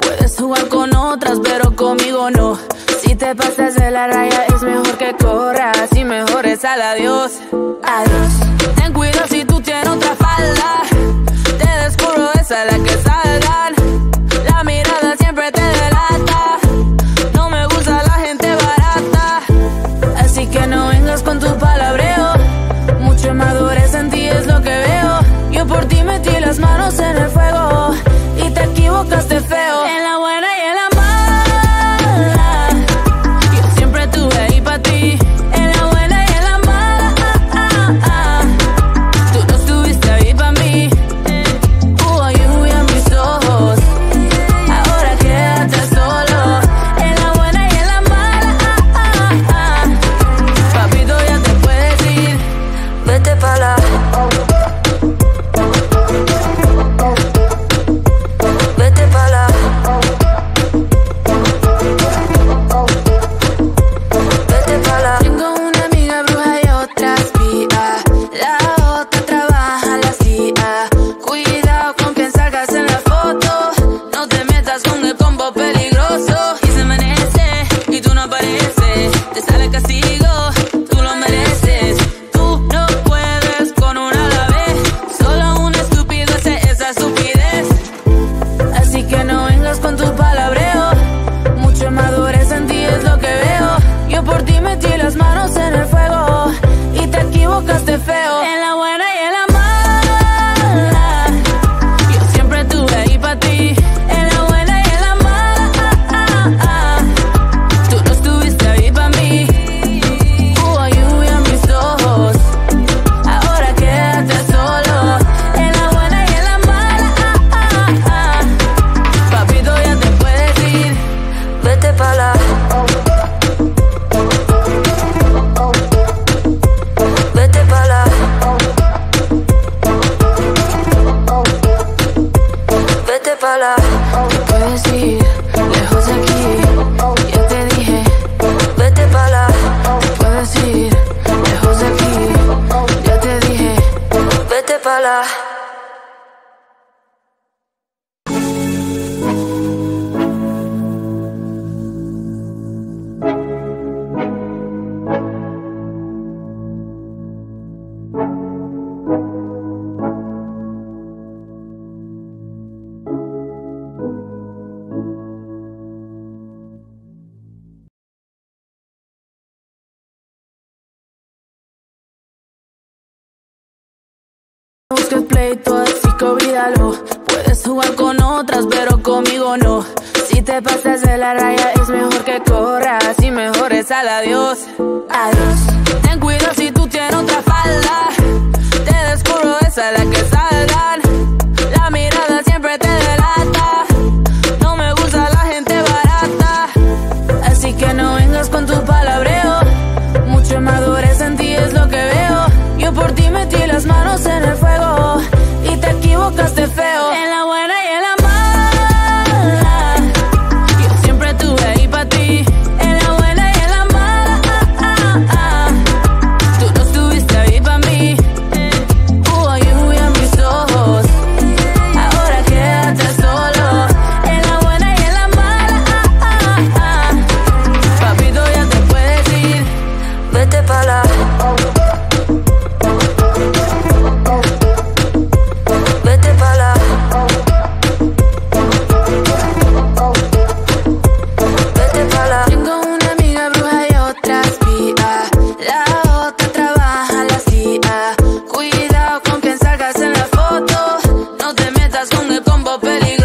Puedes jugar con otras, pero conmigo no. Si te pasas de la raya, es mejor que corras y mejor es al adiós. Adiós. Ten cuidado si tú tienes otra falda. Te descubro esa la que salgan. La mirada siempre te delata. No me gusta la gente barata. Así que no vengas con tu palabreo. Mucha madurez en ti es lo que veo. Yo por ti metí las manos en el fuego. otras, pero conmigo no. Si te pasas de la raya, es mejor que corras y mejor es al adiós. Adiós. Ten cuidado si tú tienes otra de con papel y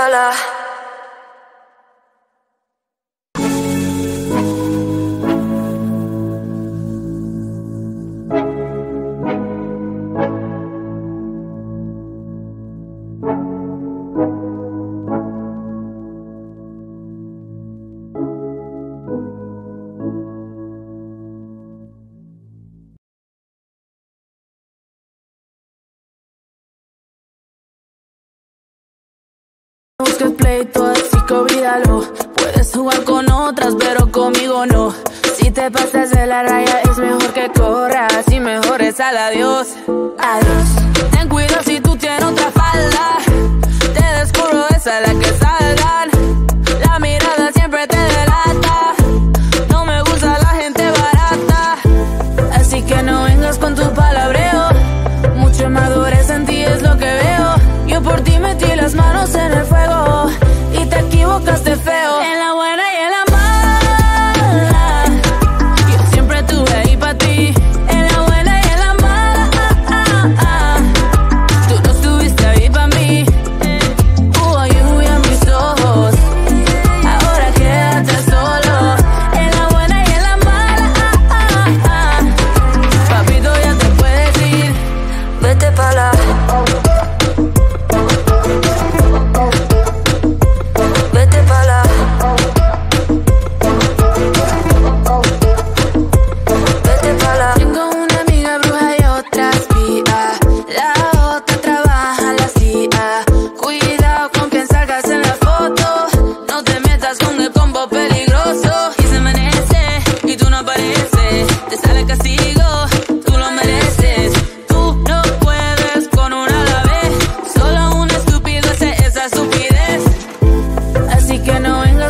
color. pleito así que olvídalo Puedes jugar con otras pero conmigo no. Si te pasas de la raya es mejor que corras y mejor es al adiós. Adiós.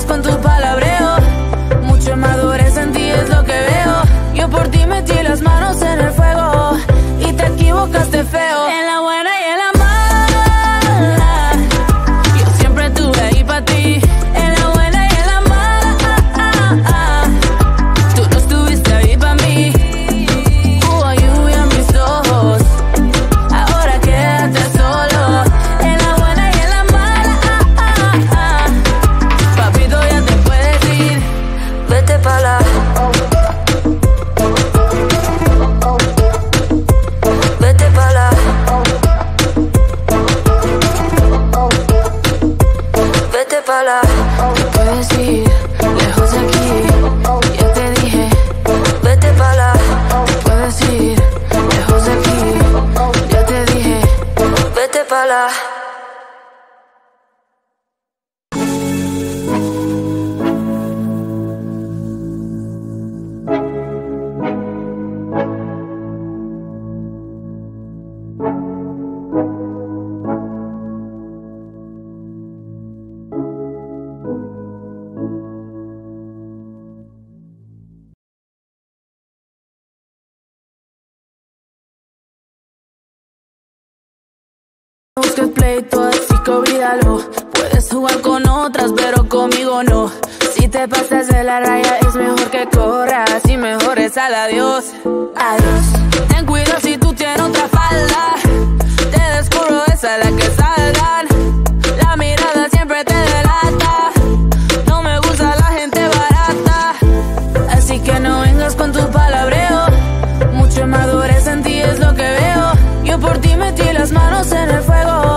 con es que el pleito así olvídalo. Puedes jugar con otras, pero conmigo no. Si te pasas de la raya, es mejor que corras y mejor es al adiós. Adiós. Ten cuidado si tú tienes otra falda. Te descubro esa la que salga. manos en el fuego.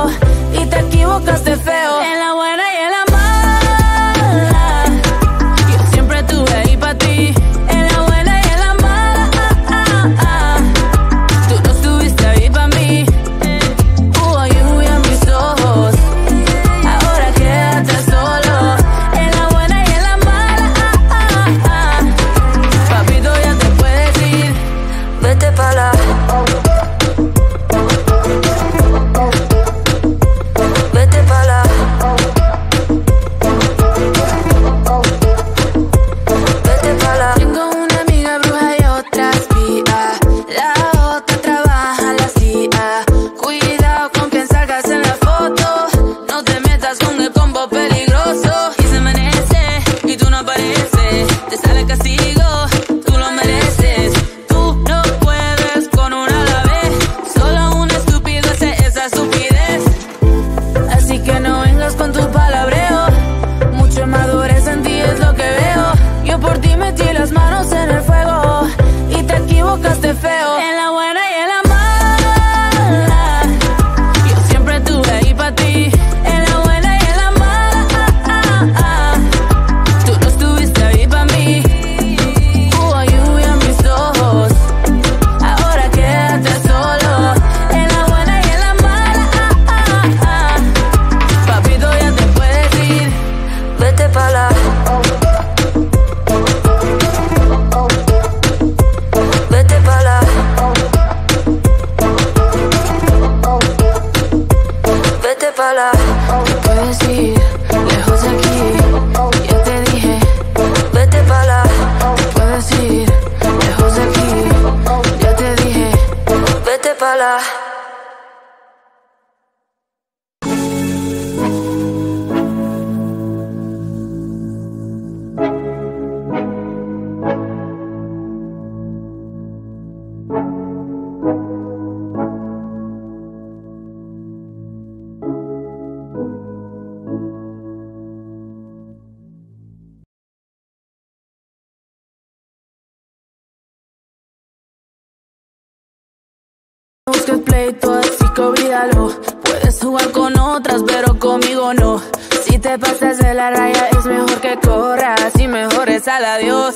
Busques pleito, así que olvídalo. Puedes jugar con otras, pero conmigo no. Si te pasas de la raya, es mejor que corras y mejor es al adiós.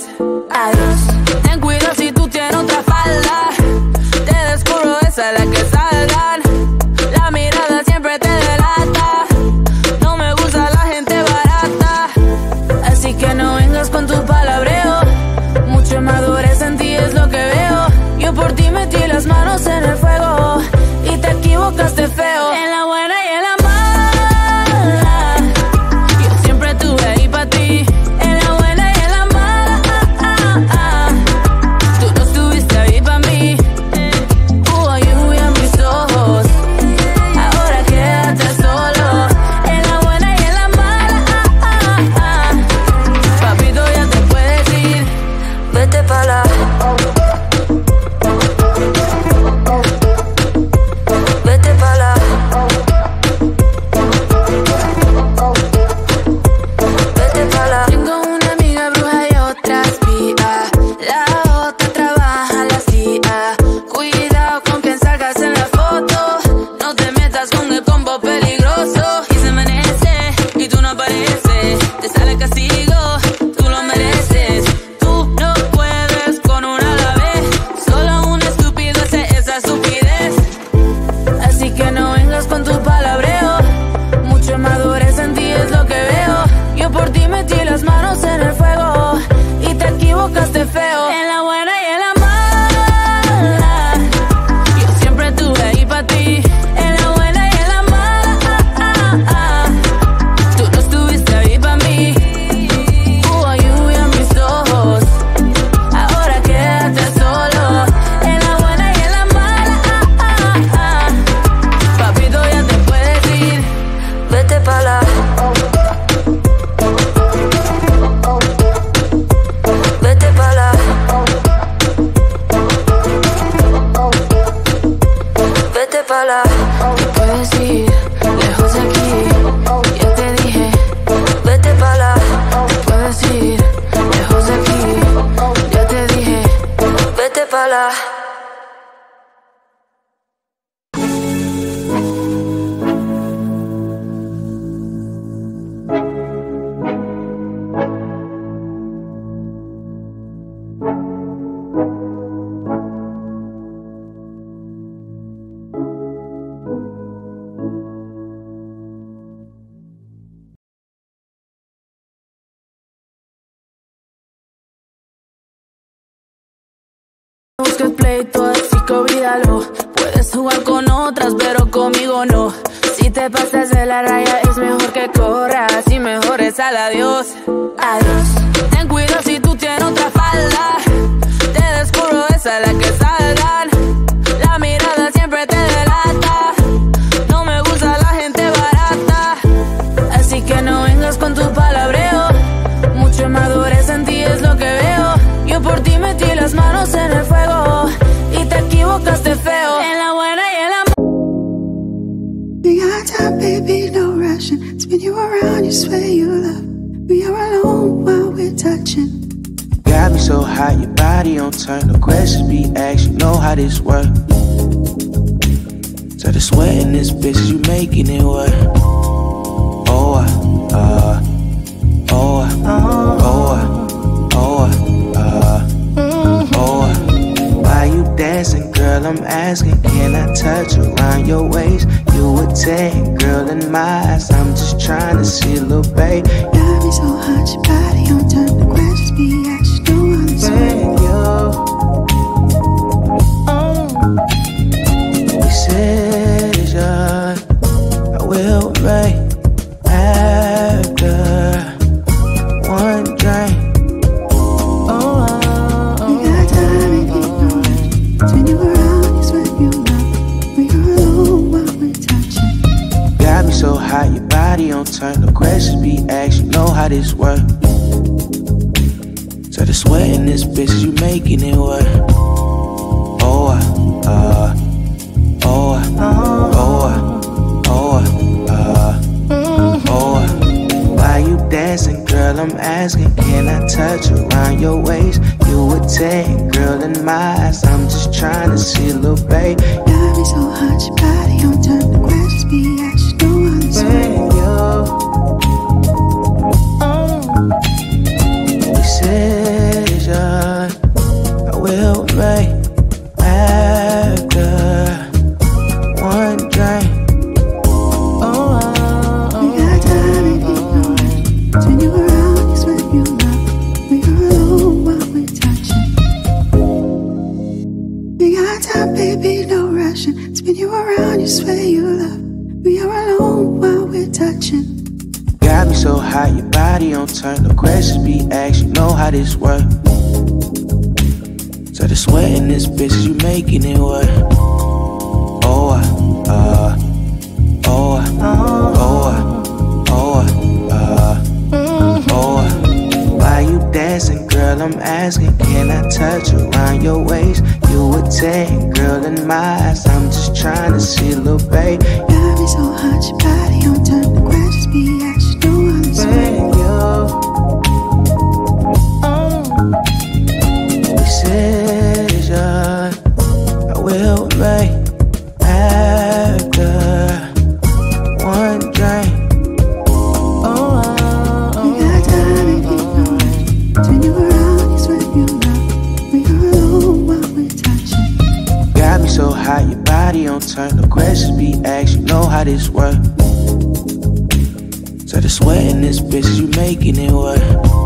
Adiós. Ten cuidado si tú tienes otra falda. Te descubro esa la que salgan. La mirada siempre te delata. Vete pa' la. Pleito, así que olvídalo. Puedes jugar con otras, pero conmigo no. Si te pasas de la raya, es mejor que corras y mejor es al adiós. Adiós. Ten cuidado si tú tienes otra falda. Te descubro esa la que salgan. La mirada siempre te delata. No me gusta la gente barata. Así que no vengas con tu palabreo. Mucho madurez en ti es lo que veo. Yo por ti metí las manos en el fuego. Y te equivocaste feo. En la buena y en la We got time, baby, no rushing. Spin you around, you swear you love. We are alone while we're touching. Got me so hot, your body on turn. The questions be asked, you know how this work. So the sweat in this bitch, you making it work. Girl? I'm asking, can I touch around your waist? You were 10, girl, in my eyes. I'm just trying to see, little babe. Got me so hot, We'll make after one drink. Oh, oh, oh, we got time if you. Turn you around, you sweat you love. We are alone while we're touching. Got me so hot, your body on turn. No questions be asked, you know how this work. So the sweat in this bitch, you making it work.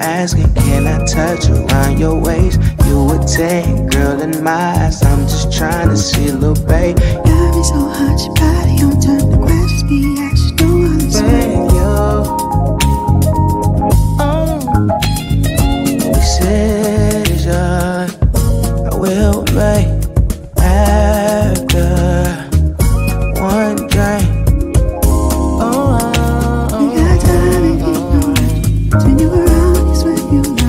asking, can I touch around your waist? You a 10, girl in my eyes, I'm just trying to see, little babe. Love is so hot, your body on time, the questions be asked, you know I'm Oh, Decision I will make after one drink. Oh, oh, oh. you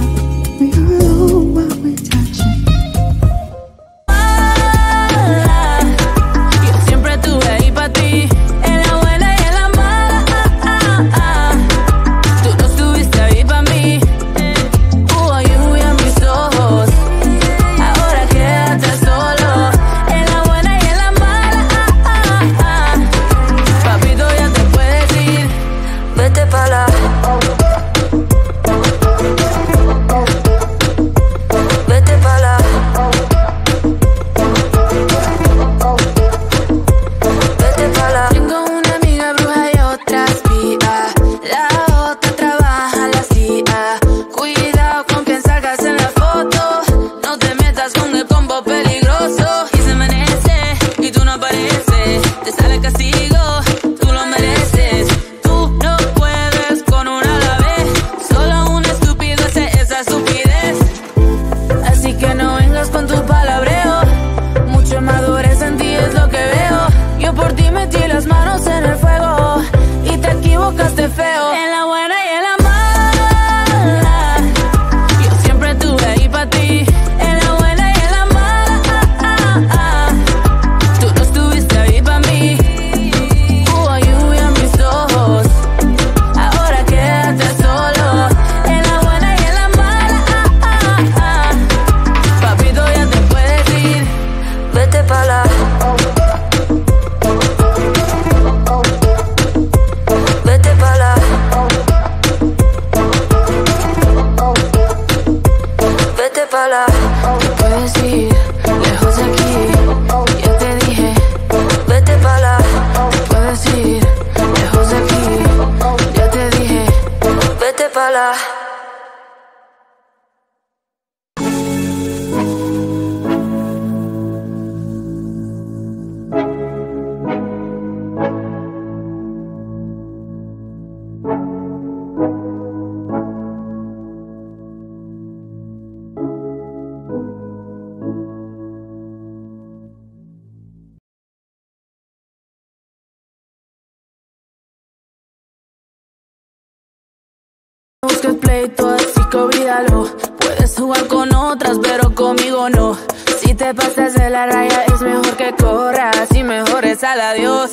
Puedes jugar con otras, pero conmigo no. Si te pasas de la raya, es mejor que corras y mejor es al adiós.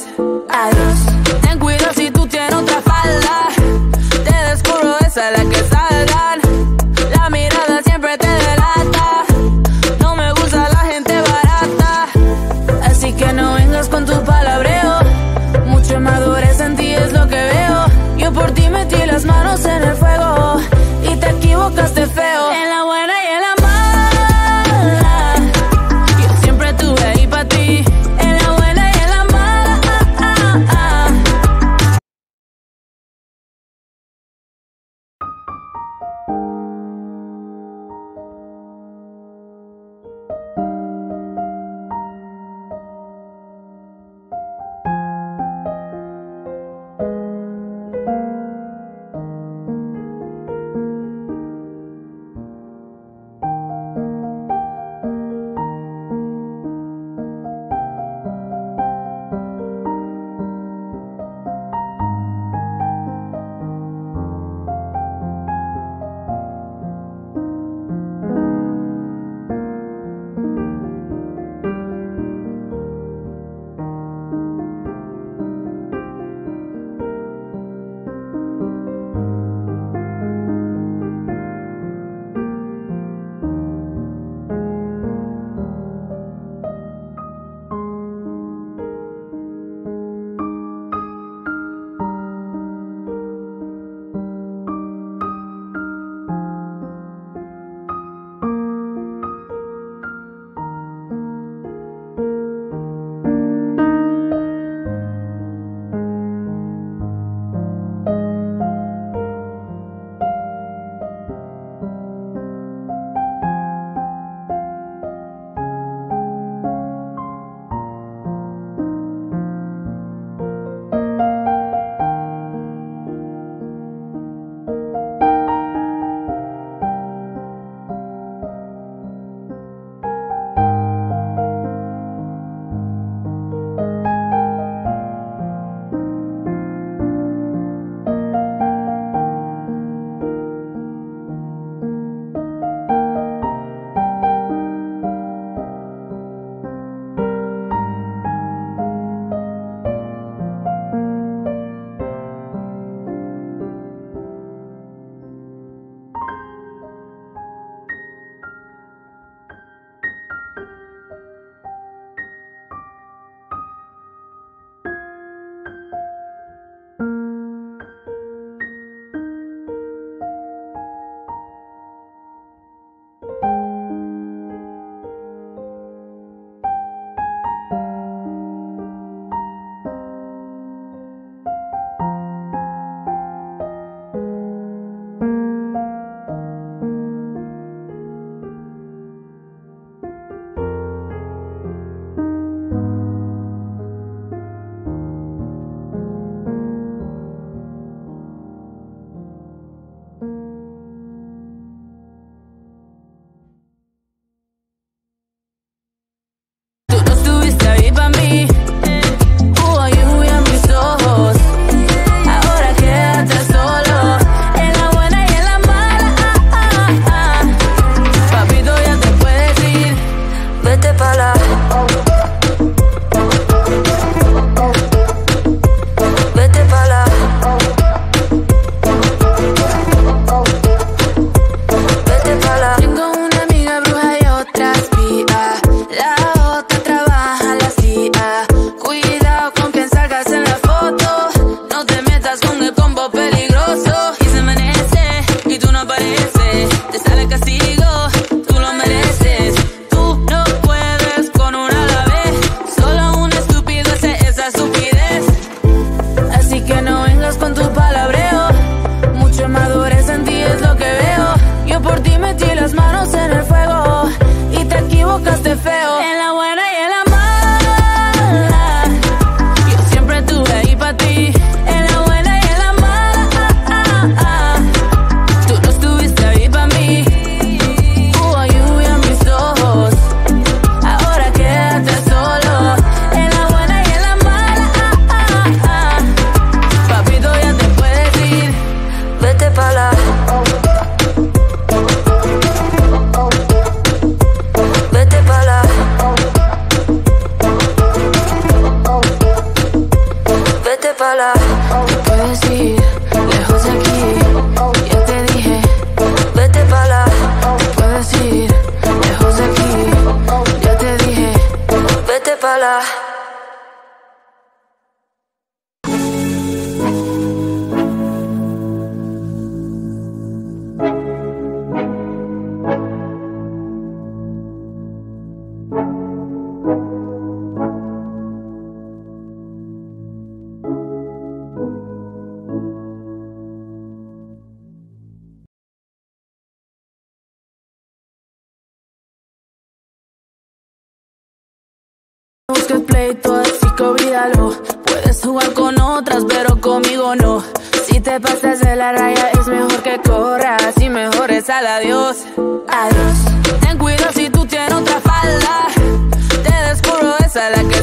Adiós. Así que olvídalo. Puedes jugar con otras, pero conmigo no. Si te pasas de la raya, es mejor que corras y mejor es al adiós. Adiós. Ten cuidado si tú tienes otra falda. Te descubro esa la que.